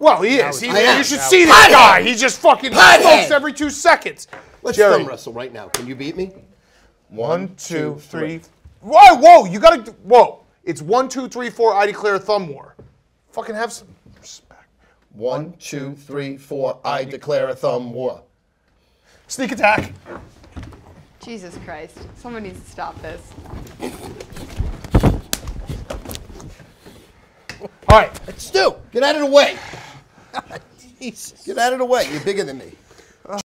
Well, he is. He, you should see this Pothead. guy. He just fucking Pothead. smokes every two seconds. Let's Jerry. thumb wrestle right now. Can you beat me? One, two, three. Whoa, whoa! You gotta. Whoa! It's one, two, three, four. I declare a thumb war. Fucking have some respect. One, two, three, four. I declare a thumb war. Sneak attack. Jesus Christ. Someone needs to stop this. All right. let's Stu, get out of the way. Get out of the way. You're bigger than me.